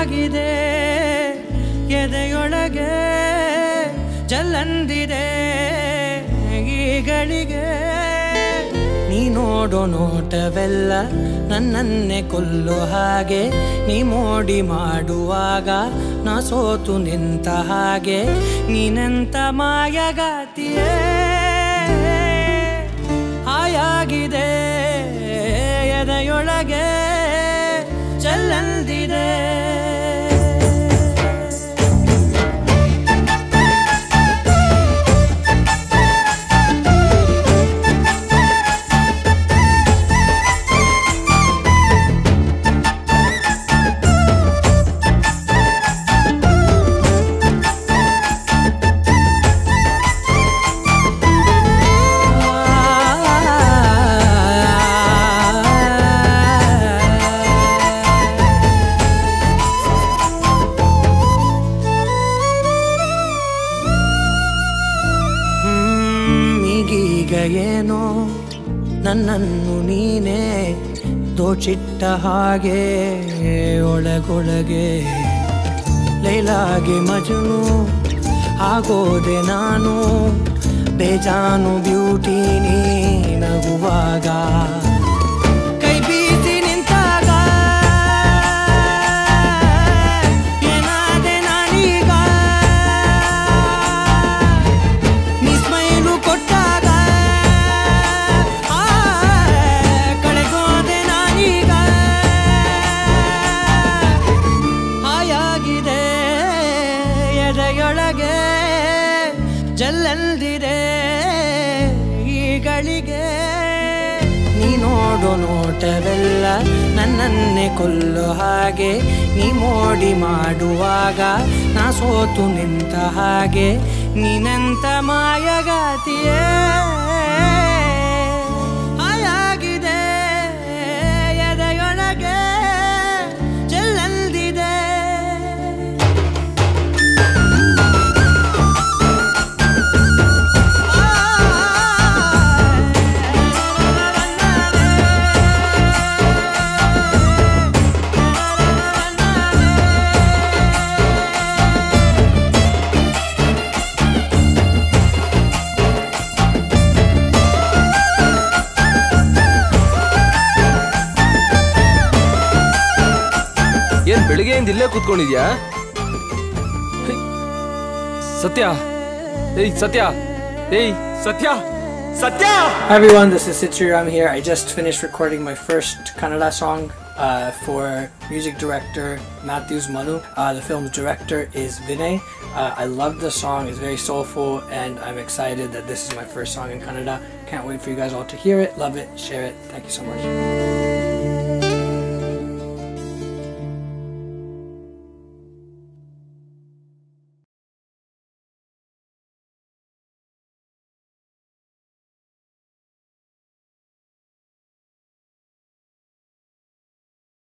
ಹಾಯಾಗಿದೆ ಎದೆಯೊಳಗೆ ಜಲ್ಲಂದಿದೆ. ಈಗಳಿಗೆ ನೀ ನೋಡೋ ನೋಟವೆಲ್ಲ ನನ್ನನ್ನೇ ಕೊಲ್ಲು ಹಾಗೆ. ನೀ ಮೋಡಿ ಮಾಡುವಾಗ ನಾ ಸೋತು ನಿಂತ ಹಾಗೆ. ನೀನೆಂತ ಮಾಯಗಾತಿಯೇ? ಹಾಯಾಗಿದೆ. ಎದೆಯೊಳಗೆ ಚೆಲ್ಲಂದಿದೆ ಈಗೀಗ ಏನೋ ನನ್ನನ್ನು ನೀನೇ ದೋಚಿಟ್ಟ ಹಾಗೆ ಒಳಗೊಳಗೆ. ಲೈಲಾಗೆ ಮಜನು ಆಗೋದೆ ನಾನು, ಬೇಜಾನು ಬ್ಯೂಟಿ ನೀ ನಗುವಾಗ. ಜಲ್ಲಲ್ದಿದೆ ಈಗಳಿಗೆ ನೀ ನೋಡೋ ನೋಟವೆಲ್ಲ ನನ್ನನ್ನೇ ಕೊಲ್ಲೋ ಹಾಗೆ. ನೀ ಮೋಡಿ ಮಾಡುವಾಗ ನಾ ಸೋತು ನಿಂತ ಹಾಗೆ. ನೀನಂತ ಮಾಯಗಾತಿಯೇ? ಹಾಯಾಗಿದೆ ಎದೆಯೊಳಗೆ. ಬೆಳಿಗ್ಗೆಯಿಂದ ಇಲ್ಲೇ ಕೂತ್ಕೊಂಡಿದ್ಯಾ ಹೇ, ಸತ್ಯ ಏಯ್ ಸತ್ಯ ಏಯ್ ಸತ್ಯ ಸತ್ಯ Hi everyone, this is Sitsu. I'm here. I just finished recording my first Kannada song uh, for music director Matthews Manu. Uh, the film's director is Vinay. Uh, I love the song. It's very soulful, and I'm excited that this is my first song in Kannada. Can't wait for you guys all to hear it, love it, share it. Thank you so much.